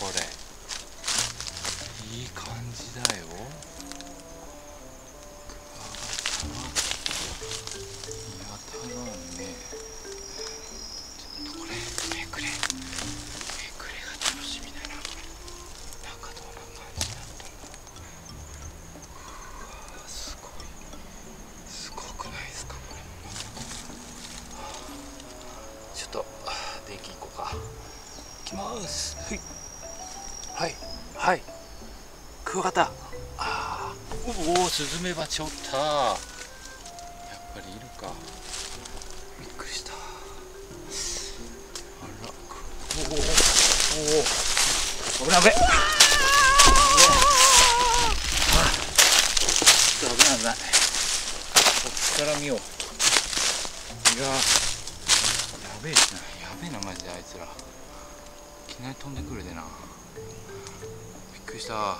これ。いい感じだよ。いやただね。ちょっとこれめくれ。めくれが楽しみだな。これ中どんな感じだったんだ。うわすごい。すごくないですかこれ。ちょっと電気行こうか。行きます。はい。はいはい。クワガタ。あー。おおスズメバチおった。やっぱりいるか。びっくりした。あらくおおおお危ない危ない。あちょっと危ない危ない。こっから見よう。いや。やべえしな。やべえなマジであいつら。いきなり飛んでくるでなびっくりした。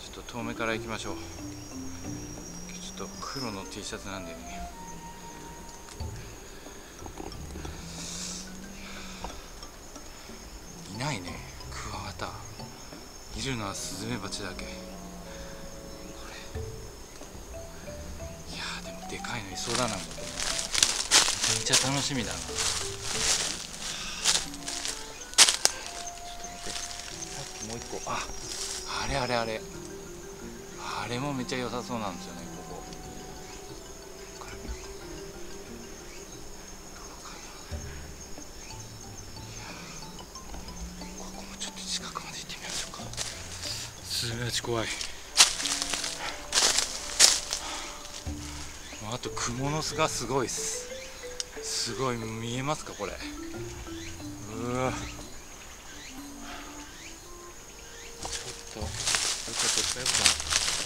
ちょっと遠目から行きましょう。ちょっと黒の T シャツなんで。ねいないね。クワガタ。いるのはスズメバチだけ。これ。いやでもでかいのいそうだな。これめちゃめちゃ楽しみだな。ああれあれあれ。あれもめっちゃ良さそうなんですよねここ。ここもちょっと近くまで行ってみましょうか。スズメバチ怖い。あとクモの巣がすごいっす。すごい見えますかこれ。うわ。ちょっと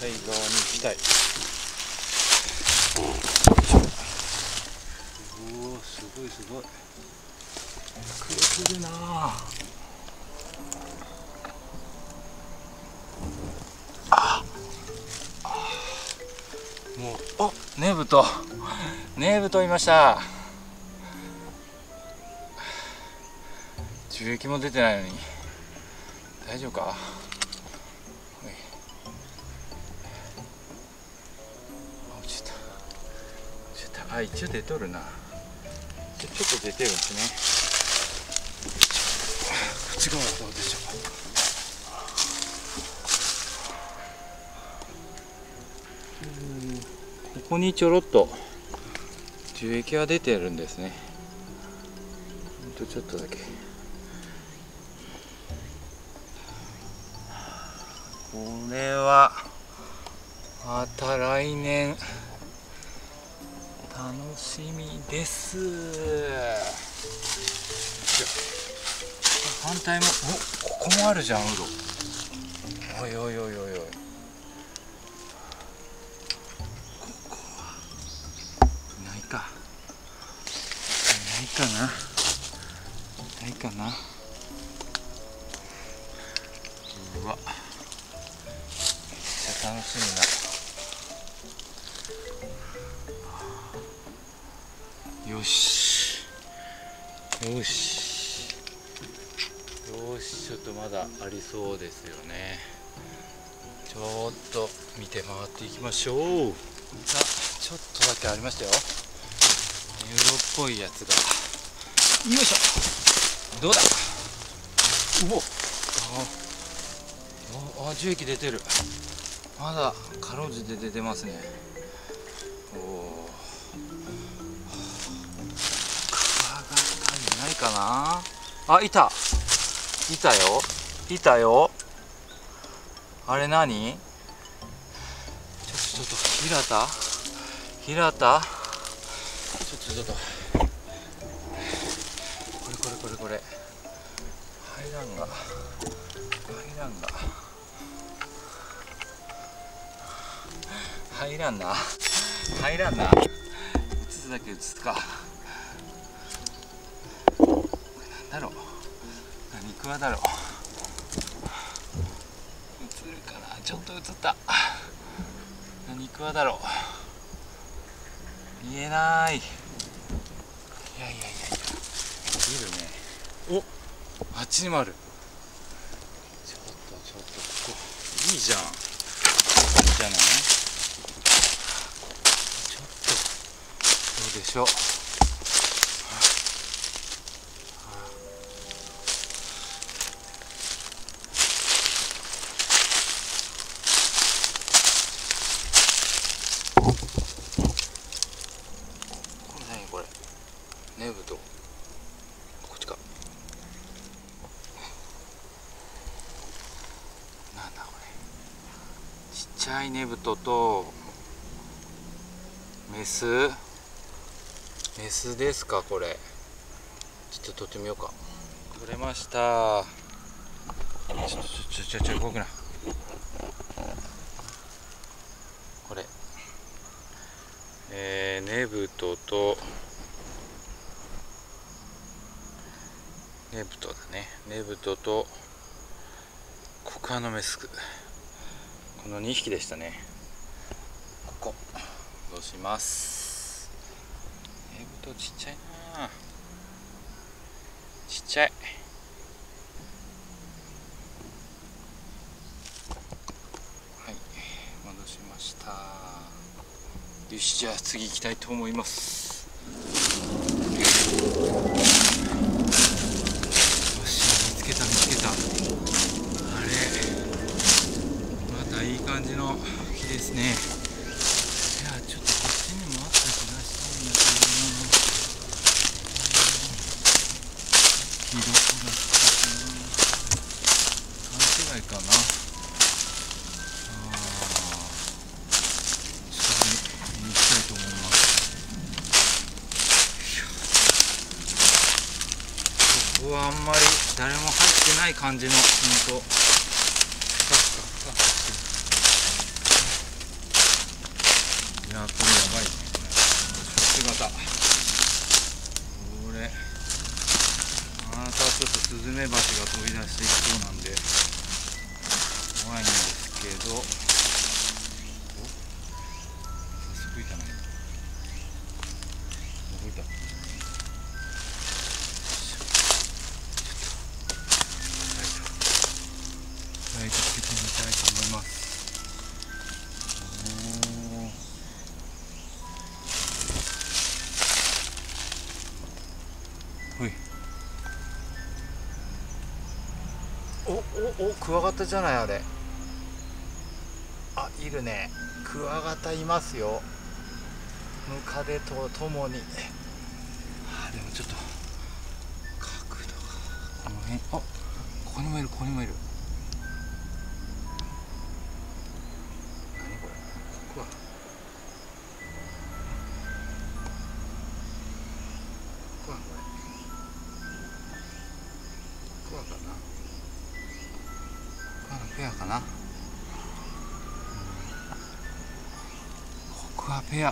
反対側に行きたい。おおすごいすごい。くるくるなああもうあネブとネブといました。樹液も出てないのに。大丈夫か？あ一応出とるな。ちょっと出てるんですね。こっち側はどうでしょう。ここにちょろっと樹液は出てるんですね。ほんとちょっとだけ。これはまた来年楽しみです。反対もおここもあるじゃんウロおいおいおいおいおい。ここはいないか。いないかな。いないかな。うわ。めっちゃ楽しみなよし。よし。よし。ちょっとまだありそうですよね。ちょっと見て回っていきましょう。さあちょっとだけありましたよ。ユーロっぽいやつが。よいしょ。どうだ？うお。ああ樹液出てる。まだかろうじて出てますね。おおかな？あいた。いたよ。いたよ。あれ何？ちょっとちょっと平田？平田？ちょっとちょっと。これこれこれこれ。入らんが。入らんが。入らんな。入らんな。映すだけ映すか。だろう。何クワだろう。映るかな。ちょっと映った。何クワだろう。見えない。いやいやいやいや。いるね。おあっちにもある。ちょっとちょっとここ。いいじゃん。いいじゃない？ちょっと。どうでしょう。何これ？ネブと？こっちか。なんだこれ？ちっちゃいネブトとメス？メスですかこれ？ちょっと取ってみようか。取れました。ちょちょちょちょちょ動くな。これ。えー、ネブトとネブトだね。ネブトとコカのメスク。この2匹でしたね。ここ。戻します。ネブトちっちゃいな。ちっちゃい。はい。戻しました。よしじゃあ次行きたいと思います。よし見つけた見つけた。あれ。またいい感じの木ですね。いやちょっとこっちにもあった気がしたんだけどな。木どこだったかな。勘違いかな。あんまり誰も入ってない感じのほんとふかふかふかいやこれやばいねこれショック型これまたちょっとスズメバチが飛び出していきそうなんで怖いんですけどクワガタじゃないあれ。あいるね。クワガタいますよ。ムカデとともに。あでもちょっと。角度が。この辺。あここにもいるここにもいる。 ကွာဖေက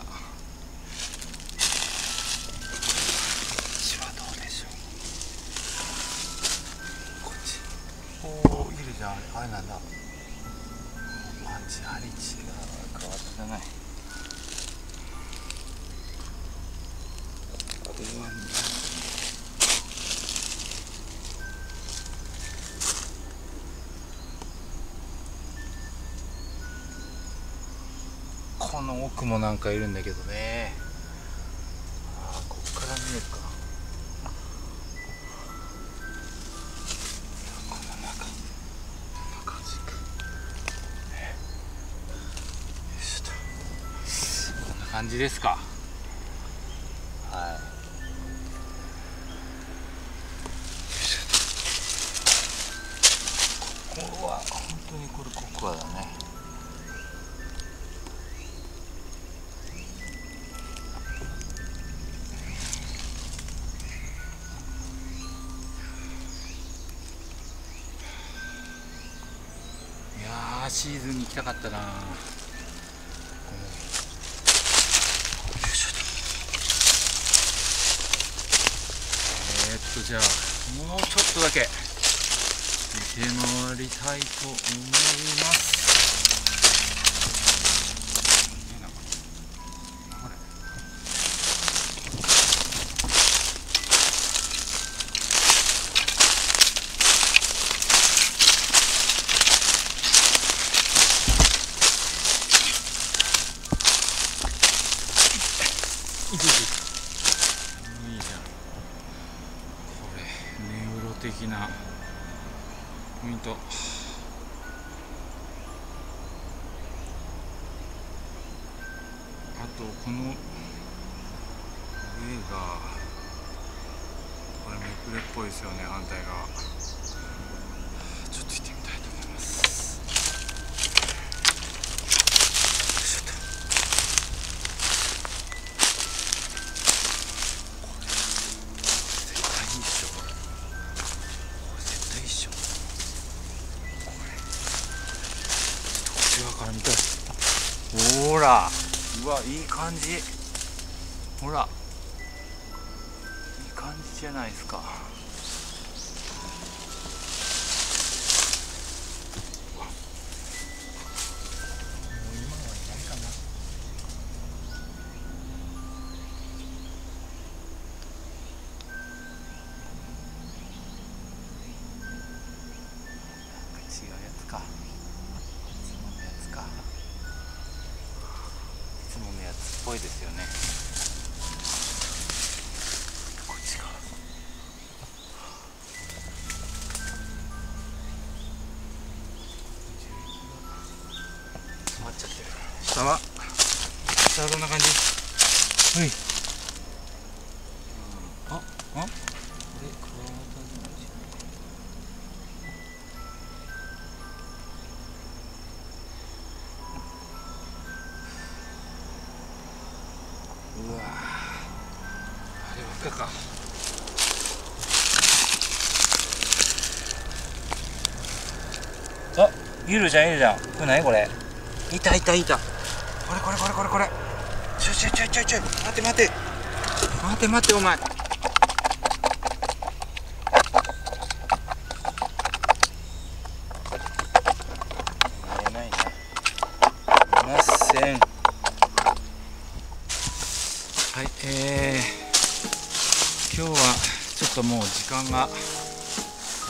この奥もなんかいるんだけどね。あこっから見えるか。この中。中軸。ねよいしょと。こんな感じですか。はい。ここは本当にこれココアだね。シーズンに行きたかったな。え、っとじゃあもうちょっとだけ。出回りたいと思います。いいじゃん。これネウロ的なポイント。あとこの上がこれめくれっぽいですよね反対側。うわいい感じ。ほら。いい感じじゃないですか。違うやつかやつっぽいですよね。こっちか詰まっちゃってる下は？下はどんな感じ？はいゆるじゃんゆるじゃん。これ何これ。いたいたいた。これこれこれこれこれ。ちょちょちょちょちょ待って待って。待って待ってお前。見えないないません。はいえー、今日はちょっともう時間が、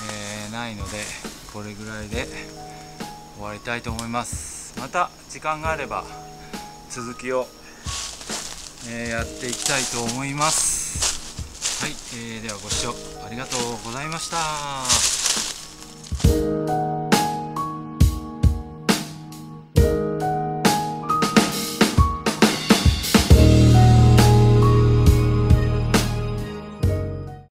えーないのでこれぐらいで終わりたいと思います。また時間があれば続きを、えーやっていきたいと思います。はい、えーではご視聴ありがとうございました。